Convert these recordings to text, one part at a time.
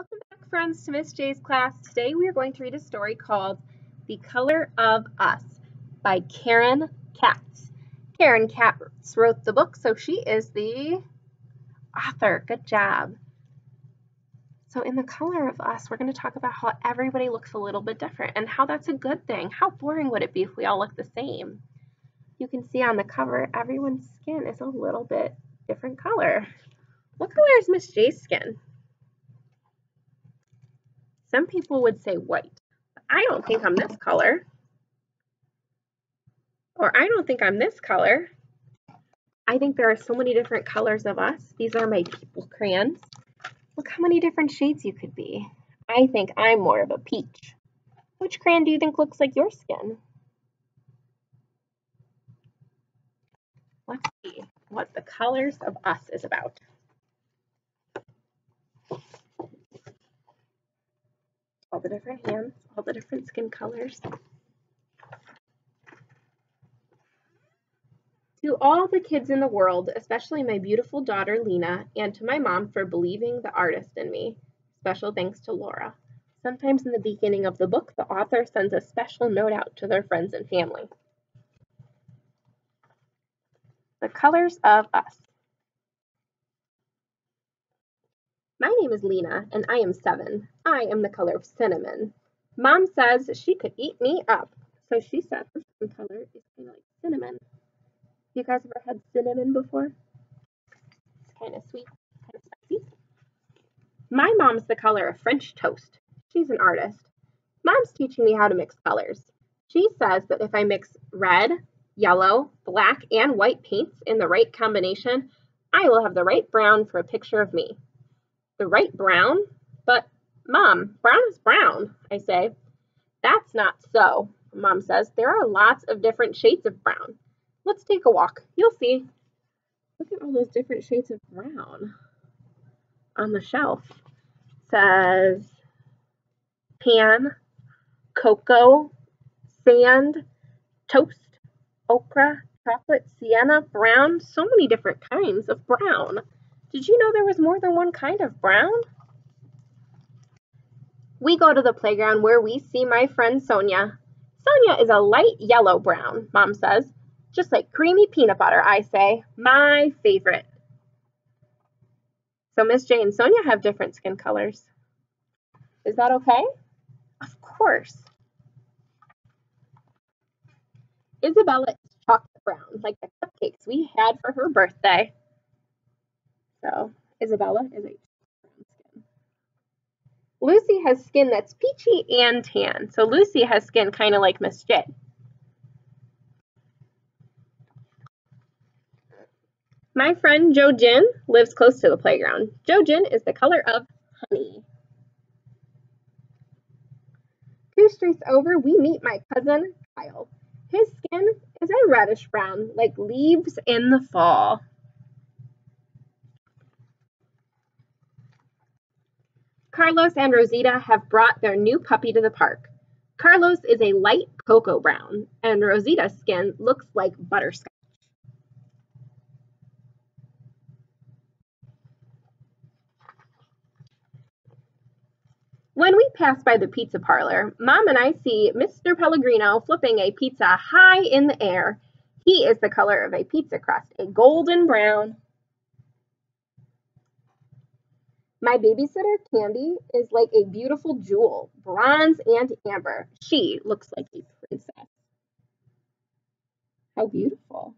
Welcome back, friends, to Miss J's class. Today we are going to read a story called The Color of Us by Karen Katz. Karen Katz wrote the book, so she is the author. Good job. So in The Color of Us, we're going to talk about how everybody looks a little bit different and how that's a good thing. How boring would it be if we all look the same? You can see on the cover, everyone's skin is a little bit different color. What color is Miss J's skin? Some people would say white. I don't think I'm this color. Or I don't think I'm this color. I think there are so many different colors of us. These are my people crayons. Look how many different shades you could be. I think I'm more of a peach. Which crayon do you think looks like your skin? Let's see what the colors of us is about. The different hands, all the different skin colors. To all the kids in the world, especially my beautiful daughter Lena, and to my mom for believing the artist in me, special thanks to Laura. Sometimes in the beginning of the book, the author sends a special note out to their friends and family. The colors of us. My name is Lena, and I am seven. I am the color of cinnamon. Mom says she could eat me up. So she said her skin color is kind of like cinnamon. You guys ever had cinnamon before? It's kind of sweet, kind of spicy. My mom's the color of French toast. She's an artist. Mom's teaching me how to mix colors. She says that if I mix red, yellow, black, and white paints in the right combination, I will have the right brown for a picture of me the right brown? But, Mom, brown is brown, I say. That's not so, Mom says. There are lots of different shades of brown. Let's take a walk. You'll see. Look at all those different shades of brown on the shelf. It says pan, cocoa, sand, toast, okra, chocolate, sienna, brown, so many different kinds of brown. Did you know there was more than one kind of brown? We go to the playground where we see my friend Sonia. Sonia is a light yellow brown, Mom says. Just like creamy peanut butter, I say. My favorite. So Miss J and Sonia have different skin colors. Is that okay? Of course. Isabella is chocolate brown, like the cupcakes we had for her birthday. So Isabella is skin. Lucy has skin that's peachy and tan. So Lucy has skin kind of like Miss J. My friend Jo Jin lives close to the playground. Jo Jin is the color of honey. Two streets over, we meet my cousin Kyle. His skin is a reddish brown, like leaves in the fall. Carlos and Rosita have brought their new puppy to the park. Carlos is a light cocoa brown, and Rosita's skin looks like butterscotch. When we pass by the pizza parlor, Mom and I see Mr. Pellegrino flipping a pizza high in the air. He is the color of a pizza crust, a golden brown. My babysitter, Candy, is like a beautiful jewel, bronze and amber. She looks like a princess. How beautiful.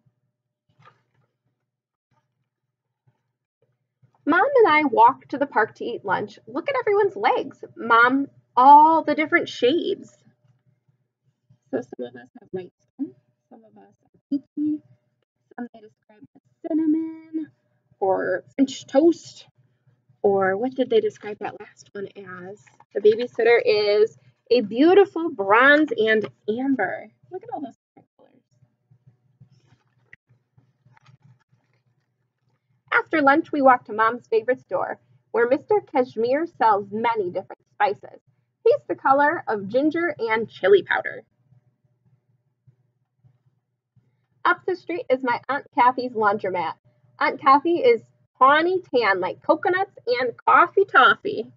Mom and I walk to the park to eat lunch. Look at everyone's legs. Mom, all the different shades. So some of us have light skin, some of us are peachy, some they describe as cinnamon or French toast or what did they describe that last one as? The babysitter is a beautiful bronze and amber. Look at all those colors. After lunch, we walk to Mom's favorite store, where Mr. Kashmir sells many different spices. He's the color of ginger and chili powder. Up the street is my Aunt Kathy's laundromat. Aunt Kathy is tawny tan like coconuts and coffee toffee.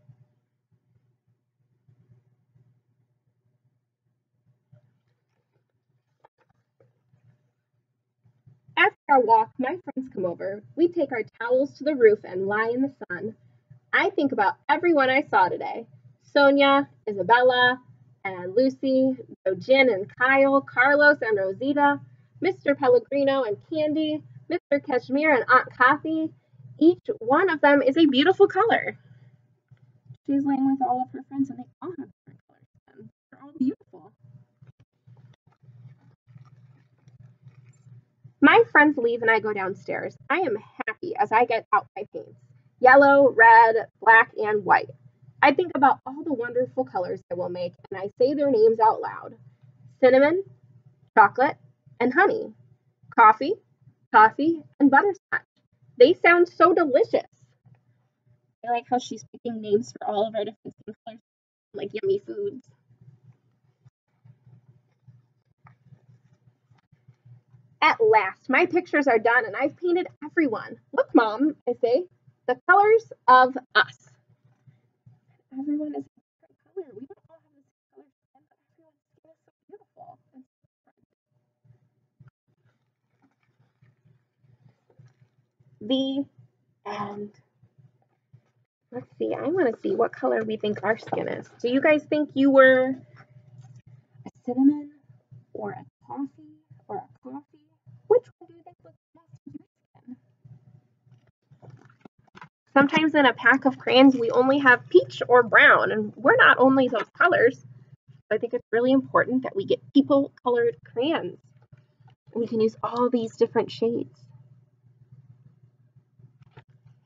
After our walk, my friends come over. We take our towels to the roof and lie in the sun. I think about everyone I saw today. Sonia, Isabella, and Lucy, Jo Jin and Kyle, Carlos and Rosita, Mr. Pellegrino and Candy, Mr. Kashmir and Aunt Kathy, each one of them is a beautiful color. She's laying with all of her friends and they all have different colors. They're all beautiful. My friends leave and I go downstairs. I am happy as I get out my paints yellow, red, black, and white. I think about all the wonderful colors I will make and I say their names out loud cinnamon, chocolate, and honey, coffee, coffee, and butterscotch. They sound so delicious. I like how she's picking names for all of our different skin colors, like yummy foods. At last, my pictures are done and I've painted everyone. Look, Mom, I say, the colors of us. Everyone is a different color. We don't all have the same color skin, but everyone's skin is so beautiful. and so different. The end. Let's see. I want to see what color we think our skin is. Do you guys think you were a cinnamon or a coffee or a coffee? Which one do you think looks best with your skin? Sometimes in a pack of crayons, we only have peach or brown, and we're not only those colors. I think it's really important that we get people colored crayons. We can use all these different shades.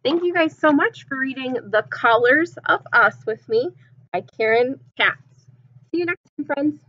Thank you guys so much for reading The Colors of Us with me by Karen Katz. See you next time, friends.